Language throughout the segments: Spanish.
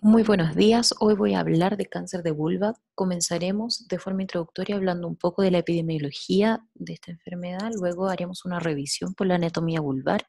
Muy buenos días. Hoy voy a hablar de cáncer de vulva. Comenzaremos de forma introductoria hablando un poco de la epidemiología de esta enfermedad. Luego haremos una revisión por la anatomía vulvar.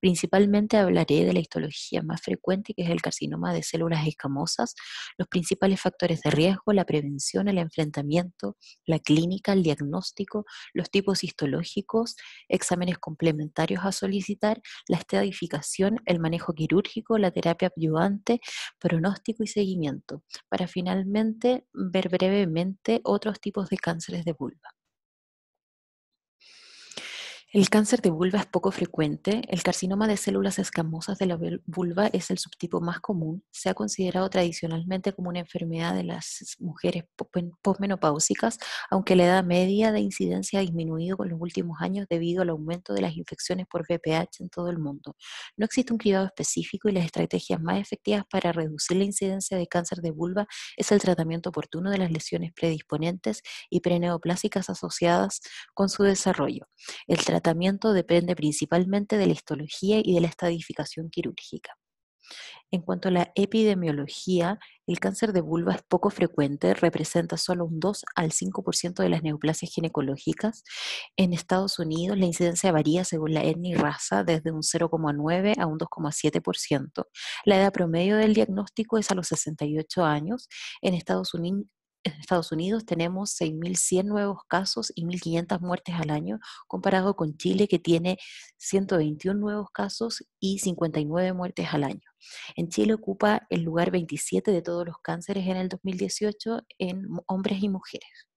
Principalmente hablaré de la histología más frecuente, que es el carcinoma de células escamosas, los principales factores de riesgo, la prevención, el enfrentamiento, la clínica, el diagnóstico, los tipos histológicos, exámenes complementarios a solicitar, la estadificación, el manejo quirúrgico, la terapia adyuvante, pronóstico y seguimiento, para finalmente ver brevemente otros tipos de cánceres de vulva. El cáncer de vulva es poco frecuente. El carcinoma de células escamosas de la vulva es el subtipo más común. Se ha considerado tradicionalmente como una enfermedad de las mujeres posmenopáusicas, aunque la edad media de incidencia ha disminuido con los últimos años debido al aumento de las infecciones por VPH en todo el mundo. No existe un cribado específico y las estrategias más efectivas para reducir la incidencia de cáncer de vulva es el tratamiento oportuno de las lesiones predisponentes y preneoplásicas asociadas con su desarrollo. Tratamiento depende principalmente de la histología y de la estadificación quirúrgica. En cuanto a la epidemiología, el cáncer de vulva es poco frecuente, representa solo un 2 al 5% de las neoplasias ginecológicas. En Estados Unidos la incidencia varía según la etnia y raza, desde un 0,9 a un 2,7%. La edad promedio del diagnóstico es a los 68 años. En Estados Unidos en Estados Unidos tenemos 6.100 nuevos casos y 1.500 muertes al año, comparado con Chile que tiene 121 nuevos casos y 59 muertes al año. En Chile ocupa el lugar 27 de todos los cánceres en el 2018 en hombres y mujeres.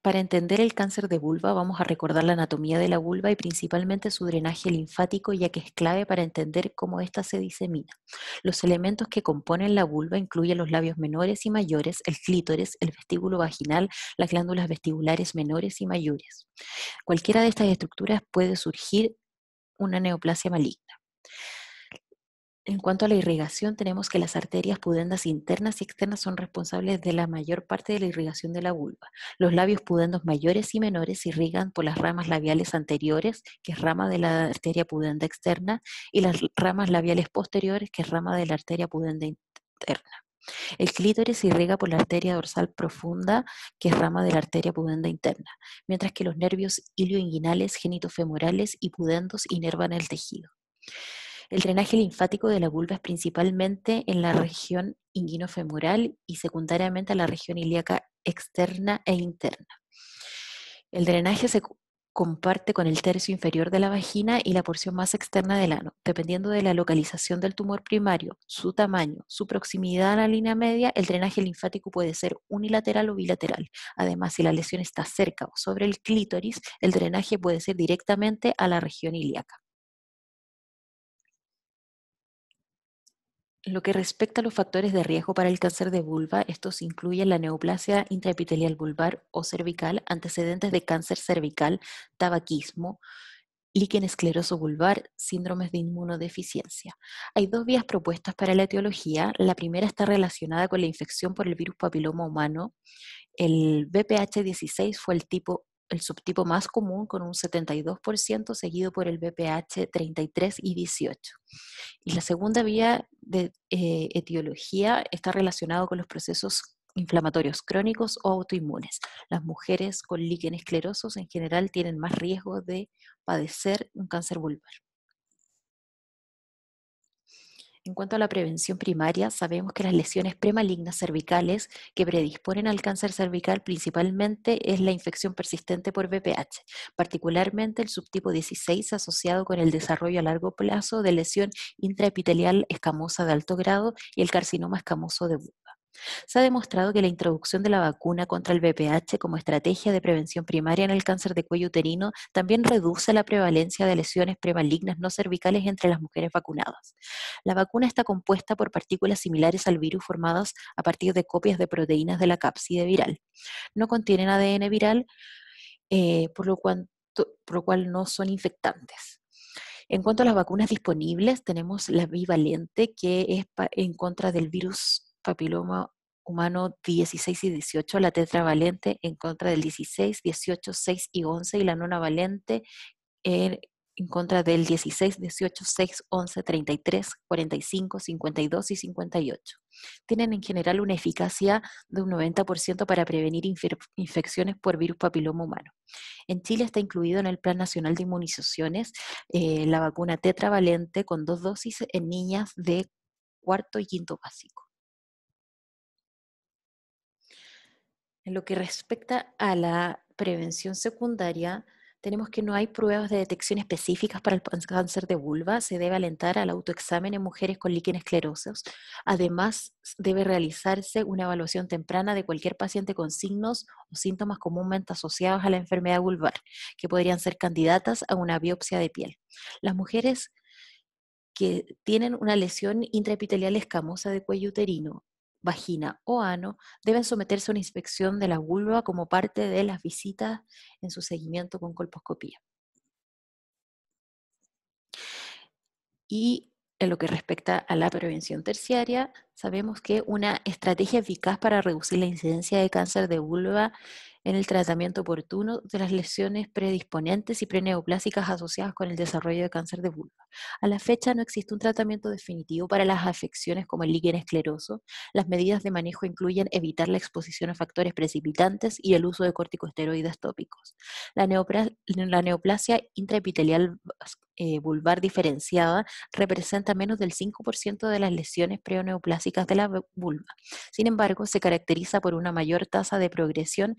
Para entender el cáncer de vulva vamos a recordar la anatomía de la vulva y principalmente su drenaje linfático ya que es clave para entender cómo ésta se disemina. Los elementos que componen la vulva incluyen los labios menores y mayores, el clítoris, el vestíbulo vaginal, las glándulas vestibulares menores y mayores. Cualquiera de estas estructuras puede surgir una neoplasia maligna. En cuanto a la irrigación, tenemos que las arterias pudendas internas y externas son responsables de la mayor parte de la irrigación de la vulva. Los labios pudendos mayores y menores irrigan por las ramas labiales anteriores, que es rama de la arteria pudenda externa, y las ramas labiales posteriores, que es rama de la arteria pudenda interna. El clítoris irriga por la arteria dorsal profunda, que es rama de la arteria pudenda interna, mientras que los nervios ilioinguinales, genitofemorales y pudendos inervan el tejido. El drenaje linfático de la vulva es principalmente en la región inguinofemoral y secundariamente en la región ilíaca externa e interna. El drenaje se comparte con el tercio inferior de la vagina y la porción más externa del ano. Dependiendo de la localización del tumor primario, su tamaño, su proximidad a la línea media, el drenaje linfático puede ser unilateral o bilateral. Además, si la lesión está cerca o sobre el clítoris, el drenaje puede ser directamente a la región ilíaca. Lo que respecta a los factores de riesgo para el cáncer de vulva, estos incluyen la neoplasia intraepitelial vulvar o cervical, antecedentes de cáncer cervical, tabaquismo, líquen escleroso vulvar, síndromes de inmunodeficiencia. Hay dos vías propuestas para la etiología. La primera está relacionada con la infección por el virus papiloma humano. El VPH16 fue el tipo el subtipo más común con un 72%, seguido por el BPH 33 y 18. Y la segunda vía de eh, etiología está relacionado con los procesos inflamatorios crónicos o autoinmunes. Las mujeres con líquen esclerosos en general tienen más riesgo de padecer un cáncer vulvar. En cuanto a la prevención primaria, sabemos que las lesiones premalignas cervicales que predisponen al cáncer cervical principalmente es la infección persistente por VPH, particularmente el subtipo 16 asociado con el desarrollo a largo plazo de lesión intraepitelial escamosa de alto grado y el carcinoma escamoso de se ha demostrado que la introducción de la vacuna contra el VPH como estrategia de prevención primaria en el cáncer de cuello uterino también reduce la prevalencia de lesiones premalignas no cervicales entre las mujeres vacunadas. La vacuna está compuesta por partículas similares al virus formadas a partir de copias de proteínas de la cápside viral. No contienen ADN viral, eh, por, lo por lo cual no son infectantes. En cuanto a las vacunas disponibles, tenemos la bivalente, que es en contra del virus papiloma humano 16 y 18, la tetravalente en contra del 16, 18, 6 y 11 y la nona valente en, en contra del 16, 18, 6, 11, 33, 45, 52 y 58. Tienen en general una eficacia de un 90% para prevenir infecciones por virus papiloma humano. En Chile está incluido en el Plan Nacional de Inmunizaciones eh, la vacuna tetravalente con dos dosis en niñas de cuarto y quinto básico. En lo que respecta a la prevención secundaria, tenemos que no hay pruebas de detección específicas para el cáncer de vulva. Se debe alentar al autoexamen en mujeres con líquenes esclerosos. Además, debe realizarse una evaluación temprana de cualquier paciente con signos o síntomas comúnmente asociados a la enfermedad vulvar, que podrían ser candidatas a una biopsia de piel. Las mujeres que tienen una lesión intraepitelial escamosa de cuello uterino vagina o ano deben someterse a una inspección de la vulva como parte de las visitas en su seguimiento con colposcopía. Y en lo que respecta a la prevención terciaria, sabemos que una estrategia eficaz para reducir la incidencia de cáncer de vulva en el tratamiento oportuno de las lesiones predisponentes y preneoplásicas asociadas con el desarrollo de cáncer de vulva. A la fecha no existe un tratamiento definitivo para las afecciones como el líquen escleroso. Las medidas de manejo incluyen evitar la exposición a factores precipitantes y el uso de corticosteroides tópicos. La, neoplasia intraepitelial eh, vulvar diferenciada representa menos del 5% de las lesiones preneoplásicas de la vulva. Sin embargo, se caracteriza por una mayor tasa de progresión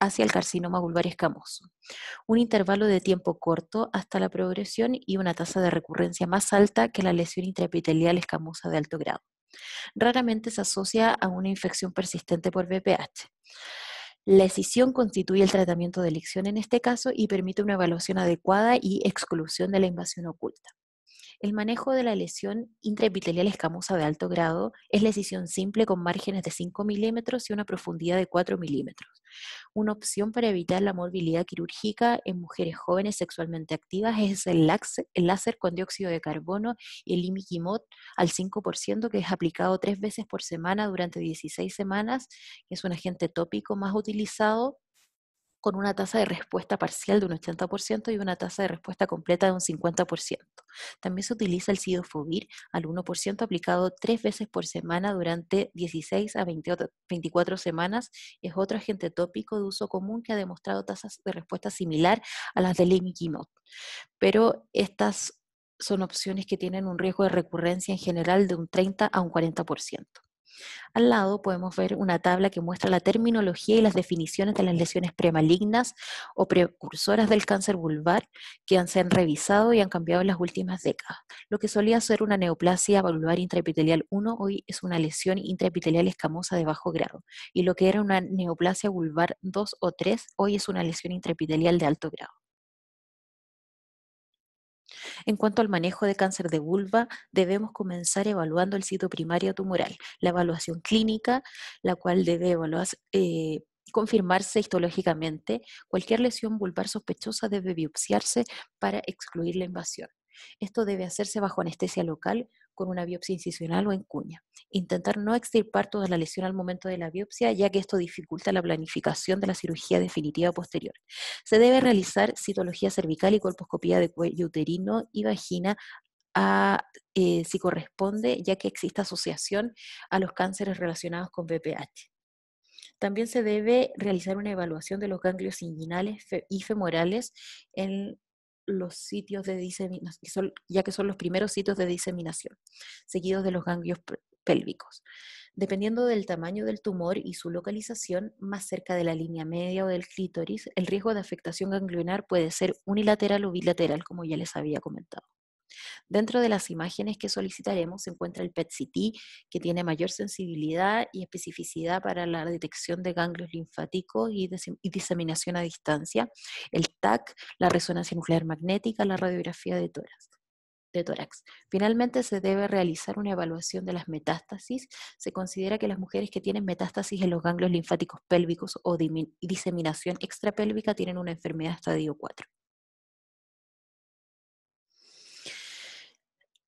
hacia el carcinoma vulvar escamoso, un intervalo de tiempo corto hasta la progresión y una tasa de recurrencia más alta que la lesión intraepitelial escamosa de alto grado. Raramente se asocia a una infección persistente por VPH. La escisión constituye el tratamiento de elección en este caso y permite una evaluación adecuada y exclusión de la invasión oculta. El manejo de la lesión intraepitelial escamosa de alto grado es la escisión simple con márgenes de 5 milímetros y una profundidad de 4 milímetros. Una opción para evitar la morbilidad quirúrgica en mujeres jóvenes sexualmente activas es el, láser con dióxido de carbono y el imiquimod al 5%, que es aplicado tres veces por semana durante 16 semanas, es un agente tópico más utilizado con una tasa de respuesta parcial de un 80% y una tasa de respuesta completa de un 50%. También se utiliza el sidofovir al 1% aplicado tres veces por semana durante 16 a 24 semanas. Es otro agente tópico de uso común que ha demostrado tasas de respuesta similar a las del imiquimod. Pero estas son opciones que tienen un riesgo de recurrencia en general de un 30 a un 40%. Al lado podemos ver una tabla que muestra la terminología y las definiciones de las lesiones premalignas o precursoras del cáncer vulvar que se han revisado y han cambiado en las últimas décadas. Lo que solía ser una neoplasia vulvar intraepitelial 1 hoy es una lesión intraepitelial escamosa de bajo grado y lo que era una neoplasia vulvar 2 o 3 hoy es una lesión intraepitelial de alto grado. En cuanto al manejo de cáncer de vulva, debemos comenzar evaluando el sitio primario tumoral, la evaluación clínica, la cual debe eh, confirmarse histológicamente. Cualquier lesión vulvar sospechosa debe biopsiarse para excluir la invasión. Esto debe hacerse bajo anestesia local con una biopsia incisional o en cuña. Intentar no extirpar toda la lesión al momento de la biopsia, ya que esto dificulta la planificación de la cirugía definitiva posterior. Se debe realizar citología cervical y colposcopía de cuello uterino y vagina a, eh, si corresponde, ya que existe asociación a los cánceres relacionados con VPH. También se debe realizar una evaluación de los ganglios inguinales y femorales en los sitios de diseminación, ya que son los primeros sitios de diseminación, seguidos de los ganglios pélvicos. Dependiendo del tamaño del tumor y su localización, más cerca de la línea media o del clítoris, el riesgo de afectación ganglionar puede ser unilateral o bilateral, como ya les había comentado. Dentro de las imágenes que solicitaremos se encuentra el PET-CT, que tiene mayor sensibilidad y especificidad para la detección de ganglios linfáticos y, diseminación a distancia, el TAC, la resonancia nuclear magnética, la radiografía de tórax. De tórax. Finalmente, se debe realizar una evaluación de las metástasis. Se considera que las mujeres que tienen metástasis en los ganglios linfáticos pélvicos o diseminación extrapélvica tienen una enfermedad estadio 4.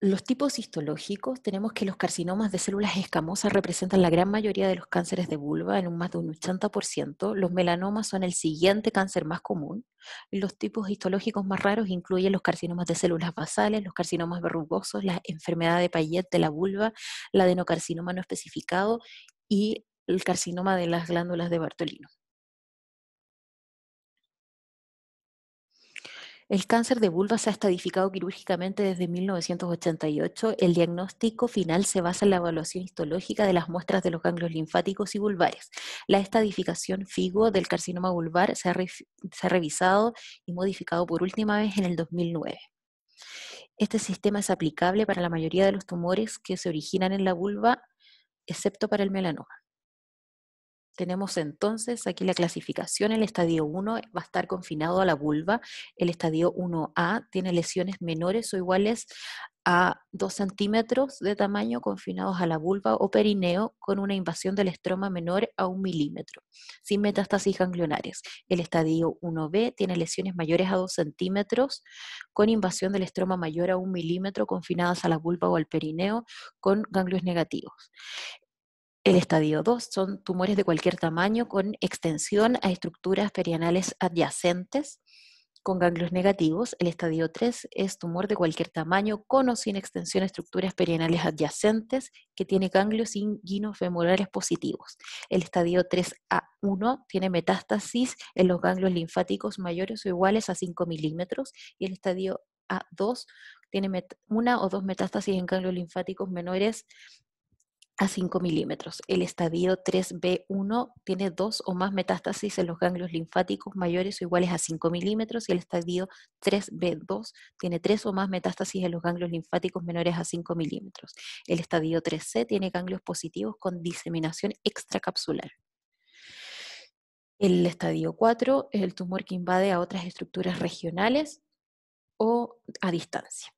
Los tipos histológicos, tenemos que los carcinomas de células escamosas representan la gran mayoría de los cánceres de vulva, en un más de un 80%. Los melanomas son el siguiente cáncer más común. Los tipos histológicos más raros incluyen los carcinomas de células basales, los carcinomas verrugosos, la enfermedad de Payet de la vulva, la adenocarcinoma no especificado y el carcinoma de las glándulas de Bartolino. El cáncer de vulva se ha estadificado quirúrgicamente desde 1988. El diagnóstico final se basa en la evaluación histológica de las muestras de los ganglios linfáticos y vulvares. La estadificación FIGO del carcinoma vulvar se ha, se ha revisado y modificado por última vez en el 2009. Este sistema es aplicable para la mayoría de los tumores que se originan en la vulva, excepto para el melanoma. Tenemos entonces aquí la clasificación, el estadio 1 va a estar confinado a la vulva, el estadio 1A tiene lesiones menores o iguales a 2 centímetros de tamaño confinados a la vulva o perineo con una invasión del estroma menor a un milímetro, sin metástasis ganglionares. El estadio 1B tiene lesiones mayores a 2 centímetros con invasión del estroma mayor a un milímetro confinadas a la vulva o al perineo con ganglios negativos. El estadio 2 son tumores de cualquier tamaño con extensión a estructuras perianales adyacentes con ganglios negativos. El estadio 3 es tumor de cualquier tamaño con o sin extensión a estructuras perianales adyacentes que tiene ganglios inguinofemorales positivos. El estadio 3A1 tiene metástasis en los ganglios linfáticos mayores o iguales a 5 milímetros y el estadio A2 tiene una o dos metástasis en ganglios linfáticos menores a 5 milímetros. El estadio 3B1 tiene dos o más metástasis en los ganglios linfáticos mayores o iguales a 5 milímetros y el estadio 3B2 tiene tres o más metástasis en los ganglios linfáticos menores a 5 milímetros. El estadio 3C tiene ganglios positivos con diseminación extracapsular. El estadio 4 es el tumor que invade a otras estructuras regionales o a distancia.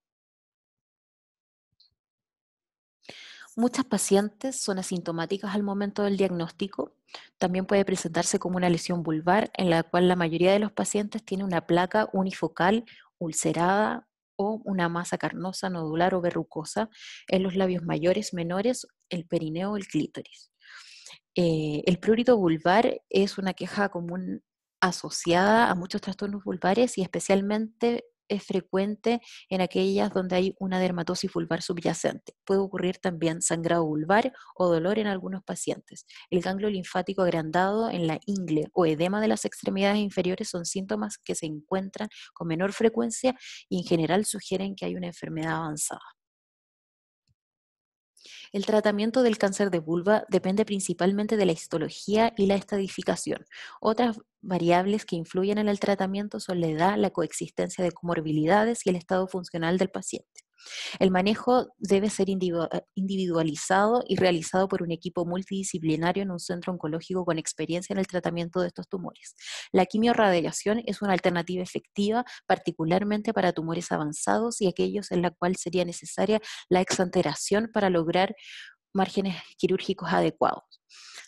Muchas pacientes son asintomáticas al momento del diagnóstico. También puede presentarse como una lesión vulvar, en la cual la mayoría de los pacientes tiene una placa unifocal ulcerada o una masa carnosa, nodular o verrucosa en los labios mayores, menores, el perineo o el clítoris. Eh, el prurito vulvar es una queja común asociada a muchos trastornos vulvares y especialmente es frecuente en aquellas donde hay una dermatosis vulvar subyacente. Puede ocurrir también sangrado vulvar o dolor en algunos pacientes. El ganglio linfático agrandado en la ingle o edema de las extremidades inferiores son síntomas que se encuentran con menor frecuencia y en general sugieren que hay una enfermedad avanzada. El tratamiento del cáncer de vulva depende principalmente de la histología y la estadificación. Otras variables que influyen en el tratamiento son la edad, la coexistencia de comorbilidades y el estado funcional del paciente. El manejo debe ser eh, individualizado y realizado por un equipo multidisciplinario en un centro oncológico con experiencia en el tratamiento de estos tumores. La quimiorradiación es una alternativa efectiva, particularmente para tumores avanzados y aquellos en la cual sería necesaria la exanteración para lograr márgenes quirúrgicos adecuados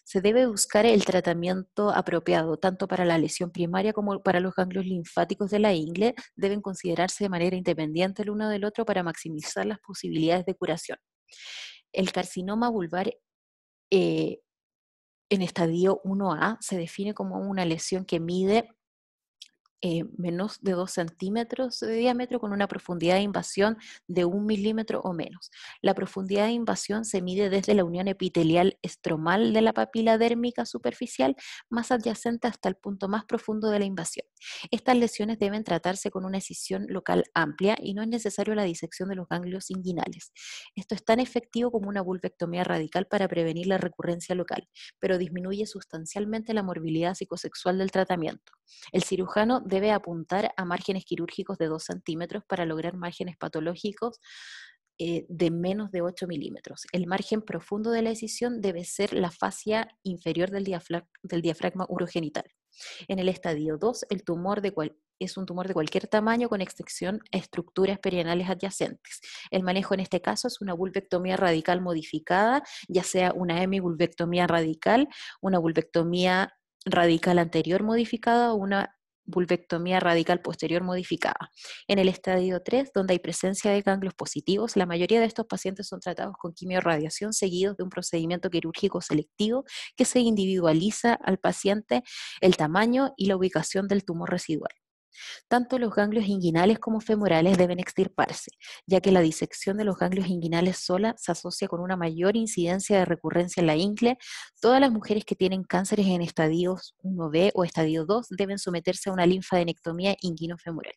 se debe buscar el tratamiento apropiado, tanto para la lesión primaria como para los ganglios linfáticos de la ingle, deben considerarse de manera independiente el uno del otro para maximizar las posibilidades de curación. El carcinoma vulvar eh, en estadio 1A se define como una lesión que mide eh, menos de 2 centímetros de diámetro con una profundidad de invasión de 1 milímetro o menos. La profundidad de invasión se mide desde la unión epitelial estromal de la papila dérmica superficial más adyacente hasta el punto más profundo de la invasión. Estas lesiones deben tratarse con una escisión local amplia y no es necesario la disección de los ganglios inguinales. Esto es tan efectivo como una vulvectomía radical para prevenir la recurrencia local, pero disminuye sustancialmente la morbilidad psicosexual del tratamiento. El cirujano debe apuntar a márgenes quirúrgicos de 2 centímetros para lograr márgenes patológicos eh, de menos de 8 milímetros. El margen profundo de la decisión debe ser la fascia inferior del, diafragma urogenital. En el estadio 2, el tumor es un tumor de cualquier tamaño con extensión a estructuras perianales adyacentes. El manejo en este caso es una vulvectomía radical modificada, ya sea una hemivulvectomía radical, una vulvectomía radical anterior modificada o una vulvectomía radical posterior modificada. En el estadio 3, donde hay presencia de ganglios positivos, la mayoría de estos pacientes son tratados con quimiorradiación seguidos de un procedimiento quirúrgico selectivo que se individualiza al paciente el tamaño y la ubicación del tumor residual. Tanto los ganglios inguinales como femorales deben extirparse, ya que la disección de los ganglios inguinales sola se asocia con una mayor incidencia de recurrencia en la ingle. Todas las mujeres que tienen cánceres en estadios 1B o estadio 2 deben someterse a una linfadenectomía inguinofemoral.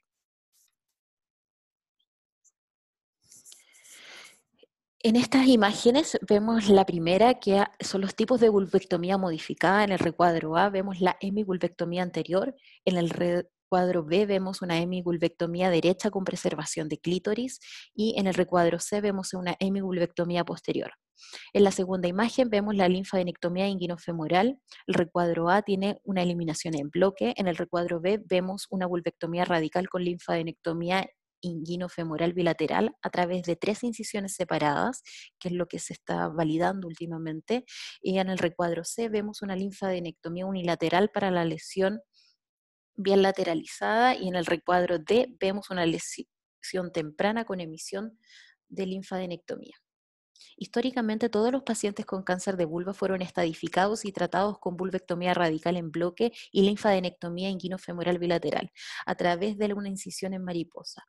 En estas imágenes vemos la primera, que son los tipos de vulvectomía modificada. En el recuadro A vemos la hemivulvectomía anterior, en el cuadro B vemos una hemivulvectomía derecha con preservación de clítoris y en el recuadro C vemos una hemivulvectomía posterior. En la segunda imagen vemos la linfadenectomía inguinofemoral. El recuadro A tiene una eliminación en bloque. En el recuadro B vemos una vulvectomía radical con linfadenectomía inguinofemoral bilateral a través de tres incisiones separadas, que es lo que se está validando últimamente. Y en el recuadro C vemos una linfadenectomía unilateral para la lesión bien lateralizada y en el recuadro D vemos una lesión temprana con emisión de linfadenectomía. Históricamente, todos los pacientes con cáncer de vulva fueron estadificados y tratados con vulvectomía radical en bloque y linfadenectomía inguinofemoral bilateral a través de una incisión en mariposa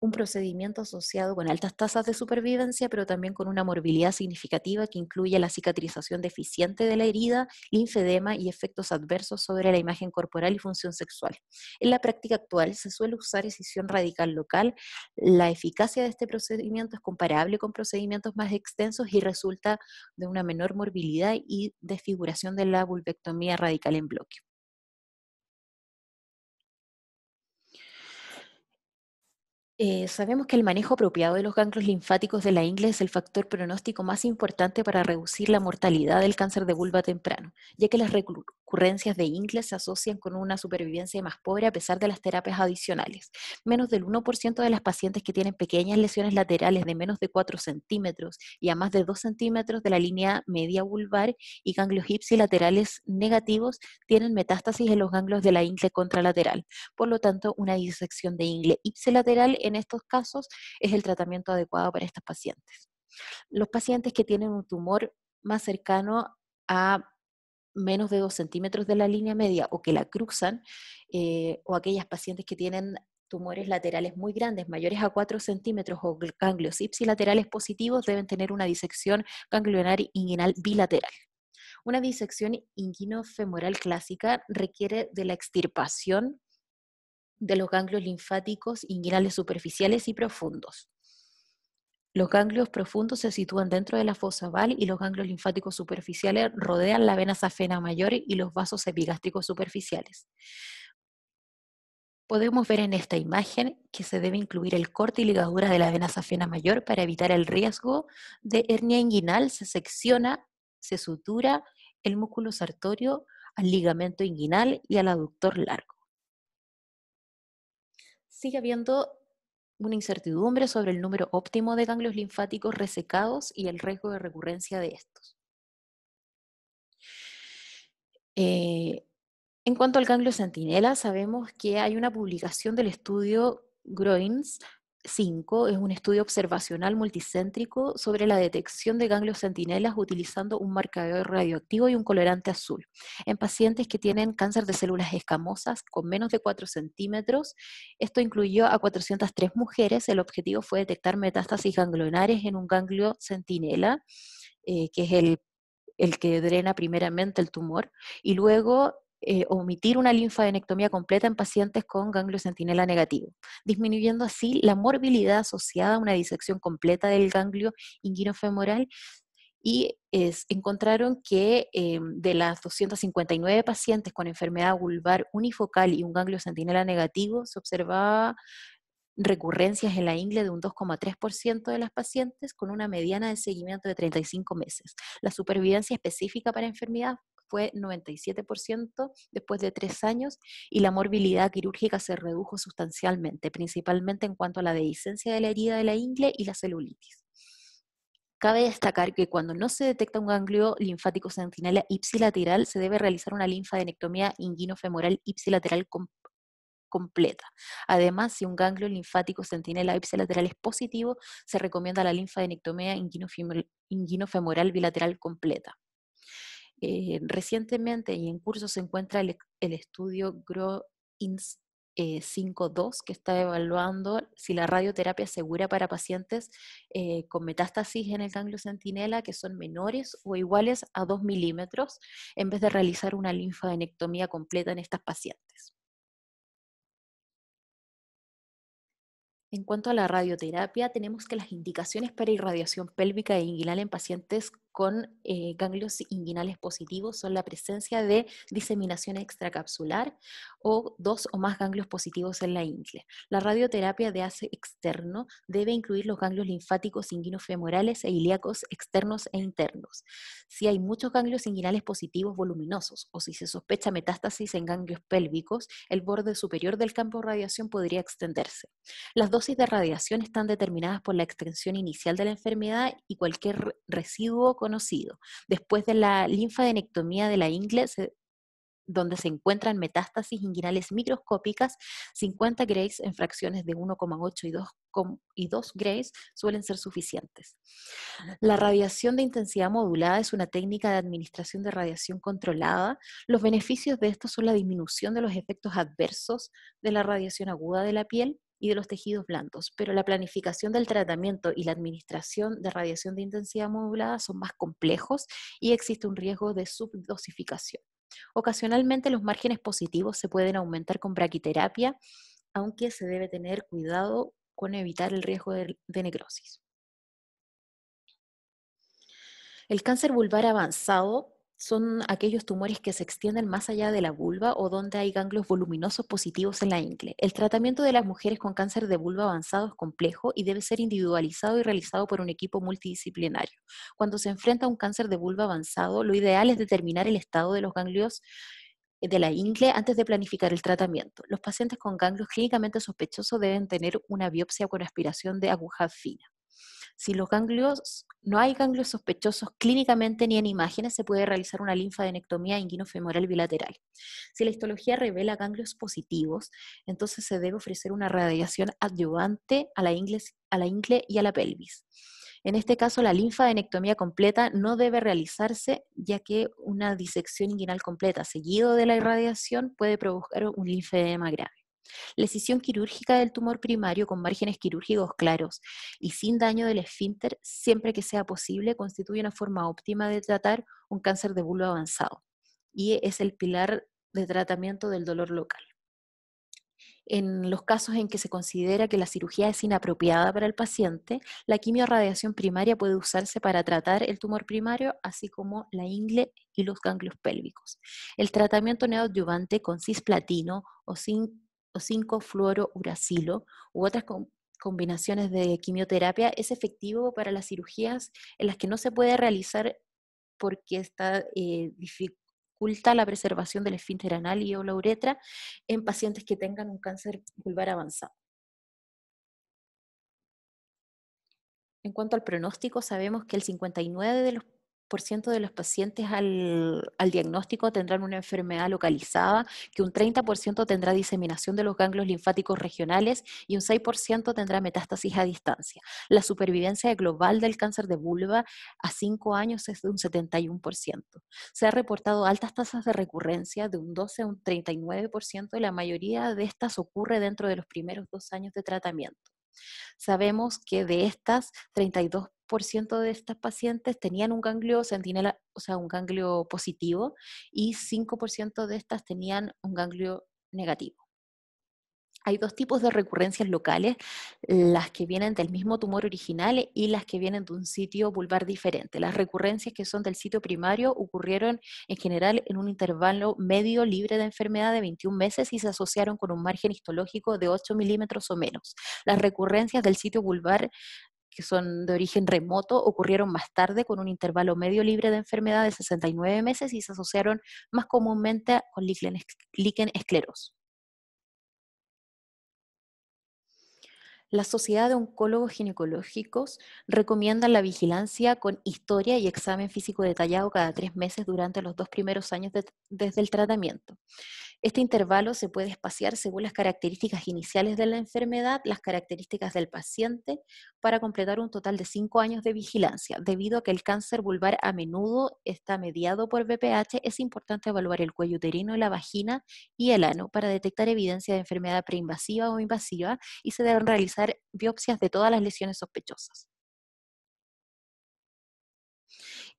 un procedimiento asociado con altas tasas de supervivencia, pero también con una morbilidad significativa que incluye la cicatrización deficiente de la herida, linfedema y efectos adversos sobre la imagen corporal y función sexual. En la práctica actual se suele usar escisión radical local. La eficacia de este procedimiento es comparable con procedimientos más extensos y resulta de una menor morbilidad y desfiguración de la vulvectomía radical en bloque. Eh, sabemos que el manejo apropiado de los ganglios linfáticos de la ingle es el factor pronóstico más importante para reducir la mortalidad del cáncer de vulva temprano, ya que las recurrencias de ingle se asocian con una supervivencia más pobre a pesar de las terapias adicionales. Menos del 1% de las pacientes que tienen pequeñas lesiones laterales de menos de 4 centímetros y a más de 2 centímetros de la línea media vulvar y ganglios ipsilaterales negativos tienen metástasis en los ganglios de la ingle contralateral. Por lo tanto, una disección de ingle ipsilateral en estos casos es el tratamiento adecuado para estas pacientes. Los pacientes que tienen un tumor más cercano a menos de 2 centímetros de la línea media o que la cruzan, eh, o aquellas pacientes que tienen tumores laterales muy grandes, mayores a 4 centímetros o ganglios ipsilaterales positivos, deben tener una disección ganglionar inguinal bilateral. Una disección inguinofemoral clásica requiere de la extirpación de los ganglios linfáticos inguinales superficiales y profundos. Los ganglios profundos se sitúan dentro de la fosa oval y los ganglios linfáticos superficiales rodean la vena safena mayor y los vasos epigástricos superficiales. Podemos ver en esta imagen que se debe incluir el corte y ligadura de la vena safena mayor para evitar el riesgo de hernia inguinal. Se secciona, se sutura el músculo sartorio al ligamento inguinal y al aductor largo sigue habiendo una incertidumbre sobre el número óptimo de ganglios linfáticos resecados y el riesgo de recurrencia de estos. Eh, en cuanto al ganglio centinela, sabemos que hay una publicación del estudio Groins 5 es un estudio observacional multicéntrico sobre la detección de ganglios centinelas utilizando un marcador radioactivo y un colorante azul en pacientes que tienen cáncer de células escamosas con menos de 4 centímetros. Esto incluyó a 403 mujeres. El objetivo fue detectar metástasis ganglionares en un ganglio centinela, eh, que es el, el que drena primeramente el tumor, y luego eh, omitir una linfadenectomía completa en pacientes con ganglio centinela negativo, disminuyendo así la morbilidad asociada a una disección completa del ganglio inguinofemoral y encontraron que em, de las 259 pacientes con enfermedad vulvar unifocal y un ganglio centinela negativo, se observaba recurrencias en la ingle de un 2,3% de las pacientes con una mediana de seguimiento de 35 meses. La supervivencia específica para enfermedad fue 97% después de tres años y la morbilidad quirúrgica se redujo sustancialmente, principalmente en cuanto a la dehiscencia de la herida de la ingle y la celulitis. Cabe destacar que cuando no se detecta un ganglio linfático centinela ipsilateral, se debe realizar una linfadenectomía inguinofemoral ipsilateral completa. Además, si un ganglio linfático centinela ipsilateral es positivo, se recomienda la linfadenectomía inguinofemoral bilateral completa. Eh, recientemente y en curso se encuentra el, estudio GROINS 5.2 eh, que está evaluando si la radioterapia es segura para pacientes eh, con metástasis en el ganglio centinela que son menores o iguales a 2 milímetros en vez de realizar una linfadenectomía completa en estas pacientes. En cuanto a la radioterapia, tenemos que las indicaciones para irradiación pélvica e inguinal en pacientes con eh, ganglios inguinales positivos son la presencia de diseminación extracapsular o dos o más ganglios positivos en la ingle. La radioterapia de ACE externo debe incluir los ganglios linfáticos inguinofemorales e ilíacos externos e internos. Si hay muchos ganglios inguinales positivos voluminosos o si se sospecha metástasis en ganglios pélvicos, el borde superior del campo de radiación podría extenderse. Las dosis de radiación están determinadas por la extensión inicial de la enfermedad y cualquier residuo con Después de la linfadenectomía de la ingle, donde se encuentran metástasis inguinales microscópicas, 50 grays en fracciones de 1,8 y 2, y 2 grays suelen ser suficientes. La radiación de intensidad modulada es una técnica de administración de radiación controlada. Los beneficios de esto son la disminución de los efectos adversos de la radiación aguda de la piel, y de los tejidos blandos, pero la planificación del tratamiento y la administración de radiación de intensidad modulada son más complejos y existe un riesgo de subdosificación. Ocasionalmente los márgenes positivos se pueden aumentar con braquiterapia, aunque se debe tener cuidado con evitar el riesgo de, de necrosis. El cáncer vulvar avanzado son aquellos tumores que se extienden más allá de la vulva o donde hay ganglios voluminosos positivos en la ingle. El tratamiento de las mujeres con cáncer de vulva avanzado es complejo y debe ser individualizado y realizado por un equipo multidisciplinario. Cuando se enfrenta a un cáncer de vulva avanzado, lo ideal es determinar el estado de los ganglios de la ingle antes de planificar el tratamiento. Los pacientes con ganglios clínicamente sospechosos deben tener una biopsia con aspiración de aguja fina. Si los ganglios, no hay ganglios sospechosos clínicamente ni en imágenes, se puede realizar una linfadenectomía inguinofemoral bilateral. Si la histología revela ganglios positivos, entonces se debe ofrecer una radiación adyuvante a la ingle, a la y a la pelvis. En este caso, la linfadenectomía completa no debe realizarse, ya que una disección inguinal completa seguido de la irradiación puede provocar un linfedema grave. La escisión quirúrgica del tumor primario con márgenes quirúrgicos claros y sin daño del esfínter, siempre que sea posible, constituye una forma óptima de tratar un cáncer de vulva avanzado y es el pilar de tratamiento del dolor local. En los casos en que se considera que la cirugía es inapropiada para el paciente, la quimiorradiación primaria puede usarse para tratar el tumor primario, así como la ingle y los ganglios pélvicos. El tratamiento neoadyuvante con cisplatino o sin o 5-fluorouracilo u otras combinaciones de quimioterapia es efectivo para las cirugías en las que no se puede realizar porque está, eh, dificulta la preservación del esfínter anal y o la uretra en pacientes que tengan un cáncer vulvar avanzado. En cuanto al pronóstico, sabemos que el 59 de los ciento de los pacientes al, diagnóstico tendrán una enfermedad localizada, que un 30% tendrá diseminación de los ganglios linfáticos regionales y un 6% tendrá metástasis a distancia. La supervivencia global del cáncer de vulva a 5 años es de un 71%. Se ha reportado altas tasas de recurrencia de un 12 a un 39% y la mayoría de estas ocurre dentro de los primeros dos años de tratamiento. Sabemos que de estas, 32 de estas pacientes tenían un ganglio centinela, o sea, un ganglio positivo, y 5% de estas tenían un ganglio negativo. Hay dos tipos de recurrencias locales, las que vienen del mismo tumor original y las que vienen de un sitio vulvar diferente. Las recurrencias que son del sitio primario ocurrieron en general en un intervalo medio libre de enfermedad de 21 meses y se asociaron con un margen histológico de 8 milímetros o menos. Las recurrencias del sitio vulvar que son de origen remoto, ocurrieron más tarde con un intervalo medio libre de enfermedad de 69 meses y se asociaron más comúnmente con líquen escleroso. La Sociedad de Oncólogos Ginecológicos recomienda la vigilancia con historia y examen físico detallado cada tres meses durante los dos primeros años desde el tratamiento. Este intervalo se puede espaciar según las características iniciales de la enfermedad, las características del paciente, para completar un total de cinco años de vigilancia. Debido a que el cáncer vulvar a menudo está mediado por VPH, es importante evaluar el cuello uterino, la vagina y el ano para detectar evidencia de enfermedad preinvasiva o invasiva y se deben realizar biopsias de todas las lesiones sospechosas.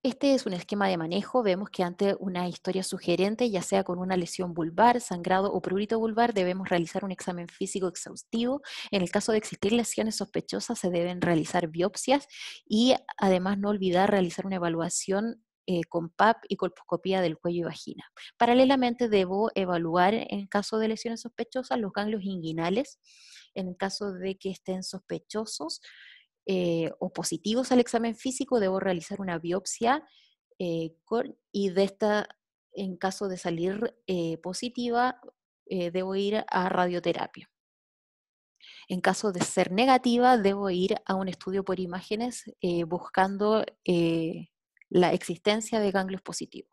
Este es un esquema de manejo. Vemos que ante una historia sugerente, ya sea con una lesión vulvar, sangrado o prurito vulvar, debemos realizar un examen físico exhaustivo. En el caso de existir lesiones sospechosas, se deben realizar biopsias y además no olvidar realizar una evaluación eh, con PAP y colposcopía del cuello y vagina. Paralelamente, debo evaluar en caso de lesiones sospechosas los ganglios inguinales. En caso de que estén sospechosos, eh, o positivos al examen físico, debo realizar una biopsia eh, y de esta, en caso de salir eh, positiva, debo ir a radioterapia. En caso de ser negativa, debo ir a un estudio por imágenes buscando la existencia de ganglios positivos.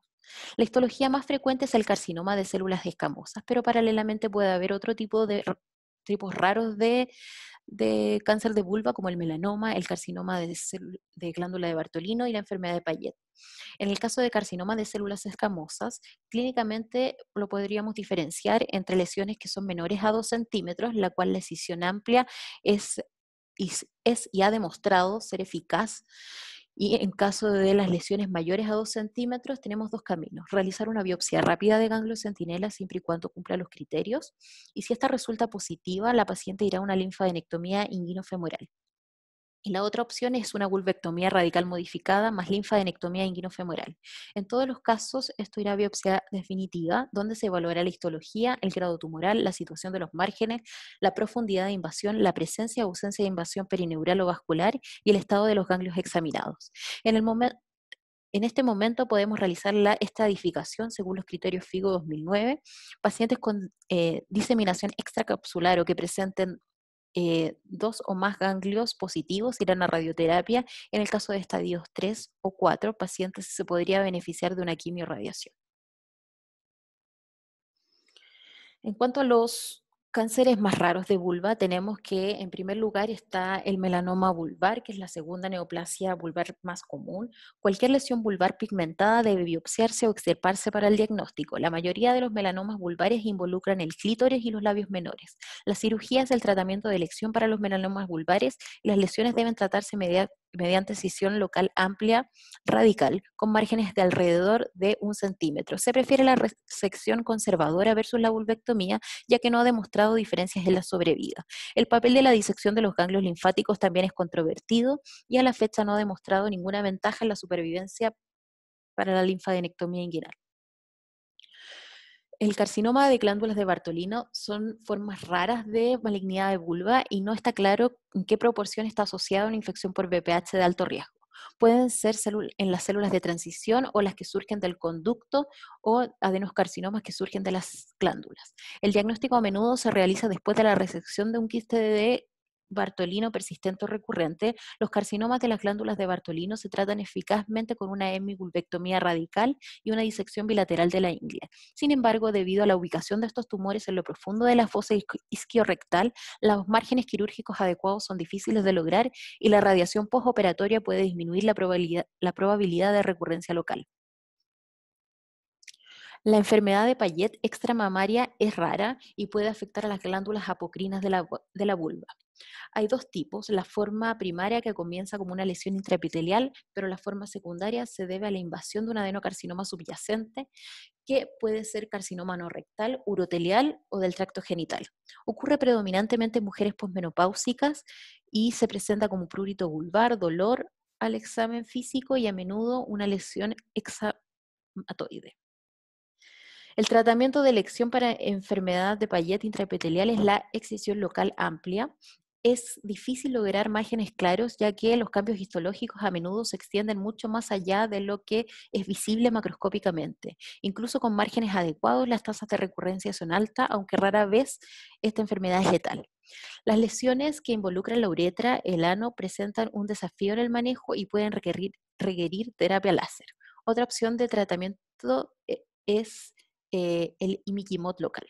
La histología más frecuente es el carcinoma de células escamosas, pero paralelamente puede haber otro tipo de tipos raros de, de cáncer de vulva como el melanoma, el carcinoma de, glándula de Bartolino y la enfermedad de Payet. En el caso de carcinoma de células escamosas, clínicamente lo podríamos diferenciar entre lesiones que son menores a 2 centímetros, la cual la escisión amplia es y ha demostrado ser eficaz y en caso de las lesiones mayores a 2 centímetros, tenemos dos caminos. Realizar una biopsia rápida de ganglio centinela siempre y cuando cumpla los criterios. Y si esta resulta positiva, la paciente irá a una linfadenectomía inguinofemoral. Y la otra opción es una vulvectomía radical modificada más linfadenectomía inguinofemoral. En todos los casos, esto irá a biopsia definitiva, donde se evaluará la histología, el grado tumoral, la situación de los márgenes, la profundidad de invasión, la presencia o ausencia de invasión perineural o vascular y el estado de los ganglios examinados. En el momento en este momento podemos realizar la estadificación según los criterios FIGO 2009. Pacientes con eh, diseminación extracapsular o que presenten eh, dos o más ganglios positivos irán a radioterapia. En el caso de estadios 3 o 4, pacientes se podría beneficiar de una quimiorradiación. En cuanto a los cánceres más raros de vulva, tenemos que en primer lugar está el melanoma vulvar, que es la segunda neoplasia vulvar más común. Cualquier lesión vulvar pigmentada debe biopsiarse o extirparse para el diagnóstico. La mayoría de los melanomas vulvares involucran el clítoris y los labios menores. La cirugía es el tratamiento de elección para los melanomas vulvares y las lesiones deben tratarse mediante mediante escisión local amplia radical con márgenes de alrededor de un centímetro. Se prefiere la resección conservadora versus la vulvectomía, ya que no ha demostrado diferencias en la sobrevida. El papel de la disección de los ganglios linfáticos también es controvertido y a la fecha no ha demostrado ninguna ventaja en la supervivencia para la linfadenectomía inguinal. El carcinoma de glándulas de Bartolino son formas raras de malignidad de vulva y no está claro en qué proporción está asociada una infección por VPH de alto riesgo. Pueden ser en las células de transición o las que surgen del conducto o adenoscarcinomas que surgen de las glándulas. El diagnóstico a menudo se realiza después de la resección de un quiste de Bartolino persistente o recurrente, los carcinomas de las glándulas de Bartolino se tratan eficazmente con una hemivulvectomía radical y una disección bilateral de la ingle. Sin embargo, debido a la ubicación de estos tumores en lo profundo de la fosa isquiorrectal, los márgenes quirúrgicos adecuados son difíciles de lograr y la radiación postoperatoria puede disminuir la probabilidad de recurrencia local. La enfermedad de Payet extramamaria es rara y puede afectar a las glándulas apocrinas de la, de la vulva. Hay dos tipos, la forma primaria que comienza como una lesión intraepitelial, pero la forma secundaria se debe a la invasión de un adenocarcinoma subyacente, que puede ser carcinoma no rectal, urotelial o del tracto genital. Ocurre predominantemente en mujeres posmenopáusicas y se presenta como prurito vulvar, dolor al examen físico y a menudo una lesión examatoide. El tratamiento de elección para enfermedad de Payet intraepitelial es la excisión local amplia, es difícil lograr márgenes claros, ya que los cambios histológicos a menudo se extienden mucho más allá de lo que es visible macroscópicamente. Incluso con márgenes adecuados, las tasas de recurrencia son altas, aunque rara vez esta enfermedad es letal. Las lesiones que involucran la uretra, el ano, presentan un desafío en el manejo y pueden requerir, requerir terapia láser. Otra opción de tratamiento eh, es eh, el imiquimod local.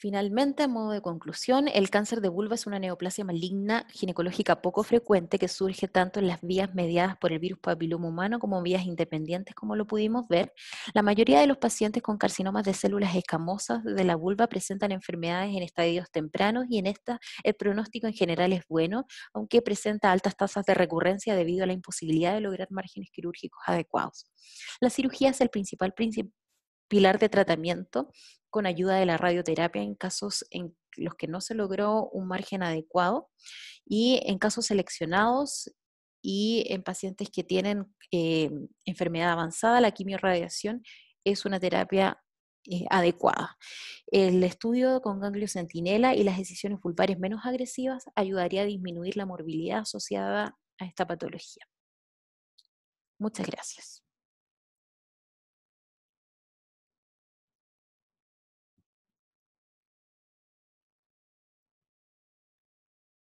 Finalmente, a modo de conclusión, el cáncer de vulva es una neoplasia maligna ginecológica poco frecuente que surge tanto en las vías mediadas por el virus papiloma humano como vías independientes, como lo pudimos ver. La mayoría de los pacientes con carcinomas de células escamosas de la vulva presentan enfermedades en estadios tempranos y en esta el pronóstico en general es bueno, aunque presenta altas tasas de recurrencia debido a la imposibilidad de lograr márgenes quirúrgicos adecuados. La cirugía es el principal pilar de tratamiento con ayuda de la radioterapia en casos en los que no se logró un margen adecuado y en casos seleccionados y en pacientes que tienen eh, enfermedad avanzada, la quimiorradiación es una terapia eh, adecuada. El estudio con ganglio centinela y las decisiones vulvares menos agresivas ayudaría a disminuir la morbilidad asociada a esta patología. Muchas gracias.